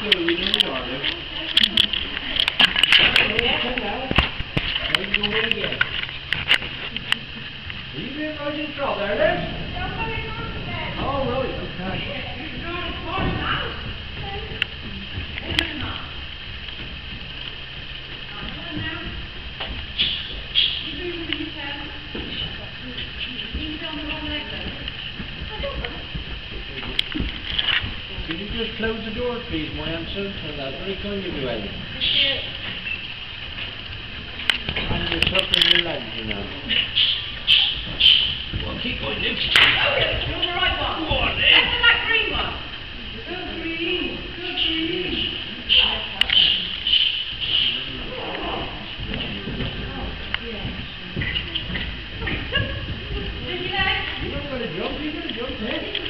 there. Come out. There you go again. Are you being right in trouble there, Liz? Oh, really? Okay. Can you just close the door, please, my answer? And that's very kind of you, Ellen. And you're sucking your legs, you know. Well, keep going, Liz. Go for the right one. Go on, Liz. You're not gonna jump, you're gonna jump, eh?